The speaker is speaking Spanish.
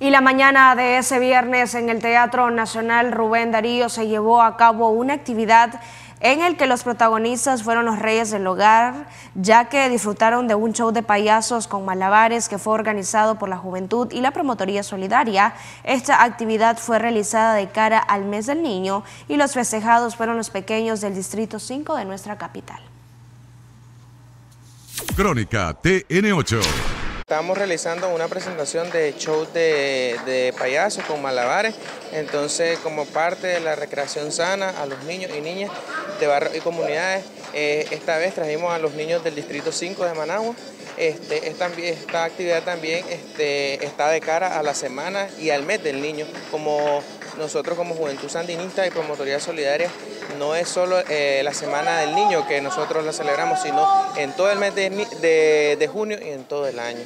Y la mañana de ese viernes en el Teatro Nacional Rubén Darío se llevó a cabo una actividad en el que los protagonistas fueron los reyes del hogar, ya que disfrutaron de un show de payasos con malabares que fue organizado por la Juventud y la Promotoría Solidaria. Esta actividad fue realizada de cara al mes del niño y los festejados fueron los pequeños del Distrito 5 de nuestra capital. Crónica TN8 Estamos realizando una presentación de show de, payasos con malabares, entonces como parte de la recreación sana a los niños y niñas de barrios y comunidades, eh, esta vez trajimos a los niños del Distrito 5 de Managua. Este, esta, esta, actividad también este, está de cara a la semana y al mes del niño, como nosotros como Juventud Sandinista y Promotoría Solidaria, no es solo eh, la Semana del Niño que nosotros la celebramos, sino en todo el mes de junio y en todo el año.